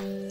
Mm-hmm.